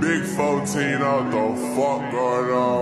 Big 14 out the fuck going on.